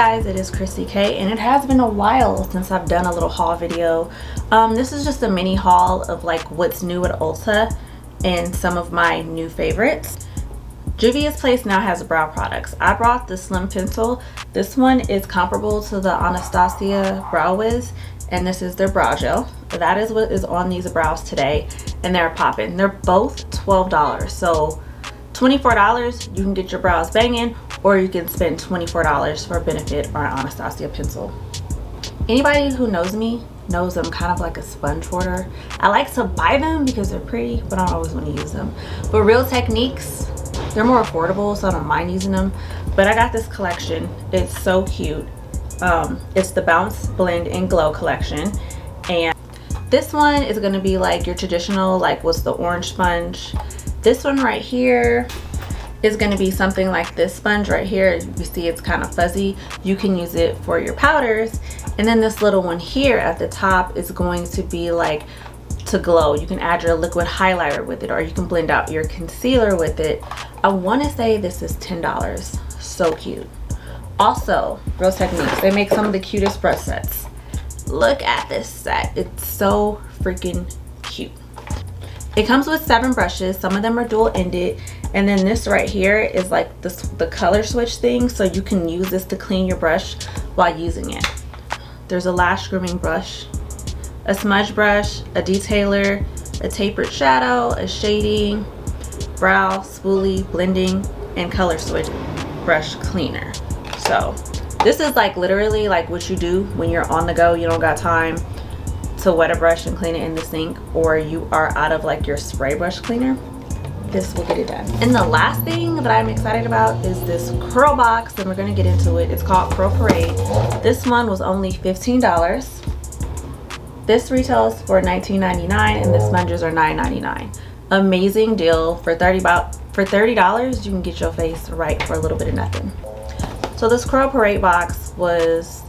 guys, it is Kryssy K and it has been a while since I've done a little haul video. Um, this is just a mini haul of like what's new at Ulta and some of my new favorites. Juvia's Place now has brow products. I brought the Slim Pencil. This one is comparable to the Anastasia Brow Wiz and this is their brow gel. That is what is on these brows today and they're popping. They're both $12. So $24 you can get your brows banging or you can spend $24 for a Benefit or Anastasia pencil. Anybody who knows me knows I'm kind of like a sponge hoarder. I like to buy them because they're pretty, but I don't always want to use them. But Real Techniques, they're more affordable, so I don't mind using them. But I got this collection. It's so cute. Um, it's the Bounce Blend and Glow collection. And this one is going to be like your traditional, like what's the orange sponge. This one right here is going to be something like this sponge right here. You see it's kind of fuzzy. You can use it for your powders. And then this little one here at the top is going to be like to glow. You can add your liquid highlighter with it or you can blend out your concealer with it. I want to say this is $10. So cute. Also, Real Techniques, they make some of the cutest brush sets. Look at this set. It's so freaking. It comes with seven brushes. Some of them are dual ended and then this right here is like this, the color switch thing. So you can use this to clean your brush while using it. There's a lash grooming brush, a smudge brush, a detailer, a tapered shadow, a shading, brow, spoolie, blending, and color switch brush cleaner. So this is like literally like what you do when you're on the go, you don't got time to wet a brush and clean it in the sink or you are out of like your spray brush cleaner this will get it done. And the last thing that I'm excited about is this curl box and we're gonna get into it. It's called Curl Parade. This one was only $15. This retails for $19.99 and the sponges are $9.99. Amazing deal for 30 about for $30 you can get your face right for a little bit of nothing. So this Curl Parade box was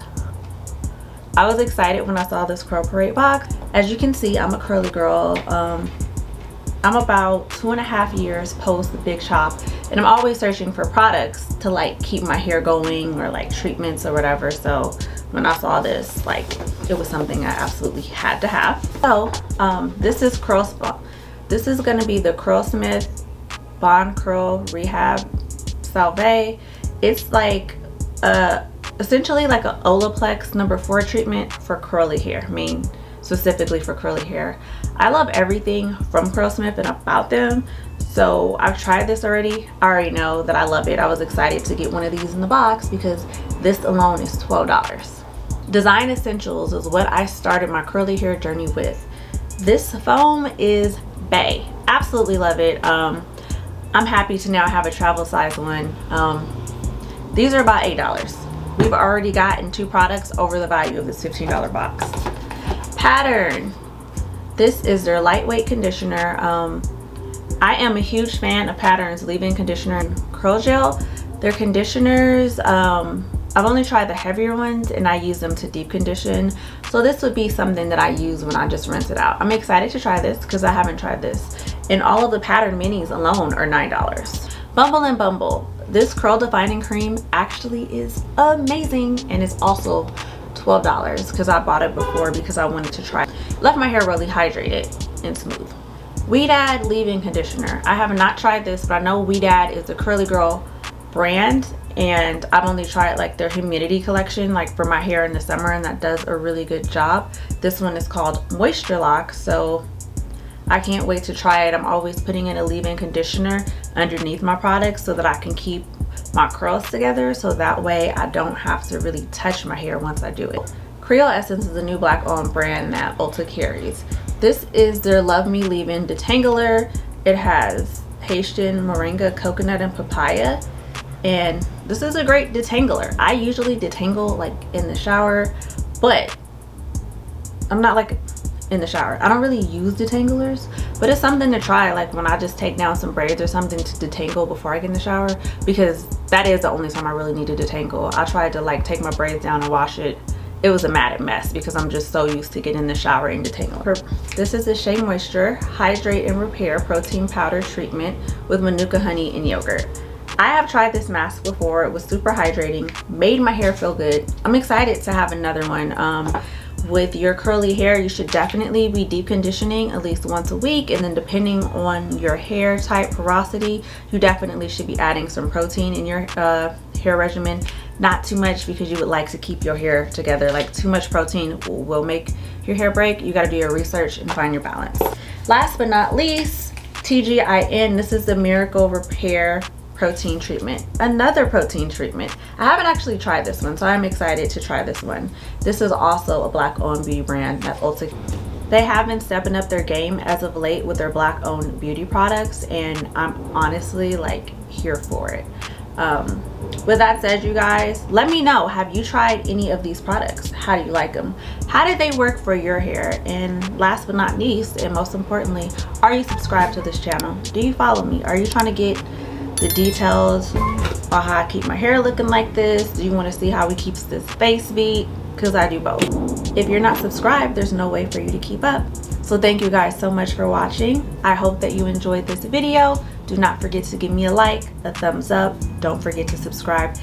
I was excited when I saw this Curl Parade box. As you can see, I'm a curly girl. Um, I'm about two and a half years post the big chop and I'm always searching for products to like keep my hair going or like treatments or whatever. So when I saw this, like it was something I absolutely had to have. So um, this is Curl Spa. This is gonna be the Curlsmith Bond Curl Rehab Salve. It's like a, essentially like a Olaplex number four treatment for curly hair. I mean, specifically for curly hair. I love everything from Curlsmith and about them. So I've tried this already. I already know that I love it. I was excited to get one of these in the box because this alone is $12. Design Essentials is what I started my curly hair journey with. This foam is Bay. Absolutely love it. Um, I'm happy to now have a travel size one. Um, these are about $8. We've already gotten two products over the value of this $15 box. Pattern. This is their lightweight conditioner. Um, I am a huge fan of Pattern's leave-in conditioner and curl gel. Their conditioners, um, I've only tried the heavier ones and I use them to deep condition. So this would be something that I use when I just rinse it out. I'm excited to try this because I haven't tried this. And all of the Pattern minis alone are $9. Bumble and Bumble. This curl defining cream actually is amazing and it's also $12 because I bought it before because I wanted to try. Left my hair really hydrated and smooth. Ouidad leave-in conditioner. I have not tried this, but I know Ouidad is a curly girl brand and I've only tried like their humidity collection like for my hair in the summer and that does a really good job. This one is called Moisture Lock so I can't wait to try it. I'm always putting in a leave-in conditioner underneath my products so that I can keep my curls together so that way I don't have to really touch my hair once I do it. Kreyol Essence is a new black owned brand that Ulta carries. This is their Love Me Leave-In Detangler. It has Haitian moringa, coconut, and papaya. And this is a great detangler. I usually detangle like in the shower, but I'm not like in the shower. I don't really use detanglers, but it's something to try like when I just take down some braids or something to detangle before I get in the shower because that is the only time I really need to detangle. I tried to like take my braids down and wash it. It was a mad mess because I'm just so used to getting in the shower and detangling. This is the Shea Moisture Hydrate and Repair Protein Powder Treatment with Manuka Honey and Yogurt. I have tried this mask before. It was super hydrating, made my hair feel good. I'm excited to have another one. Um, with your curly hair you should definitely be deep conditioning at least once a week. And then depending on your hair type porosity you definitely should be adding some protein in your uh, hair regimen. Not too much because you would like to keep your hair together. Like too much protein will make your hair break. You got to do your research and find your balance. Last but not least TGIN this is the miracle repair protein treatment another protein treatment. I haven't actually tried this one so i'm excited to try this one. This is also a black owned beauty brand that ulta they have been stepping up their game as of late with their black owned beauty products and i'm honestly like here for it. Um, with that said you guys let me know have you tried any of these products? How do you like them how did they work for your hair? And last but not least and most importantly are you subscribed to this channel? Do you follow me? Are you trying to get the details on how I keep my hair looking like this. Do you want to see how we keep this face beat? Because I do both. If you're not subscribed, there's no way for you to keep up. So thank you guys so much for watching. I hope that you enjoyed this video. Do not forget to give me a like, a thumbs up. Don't forget to subscribe.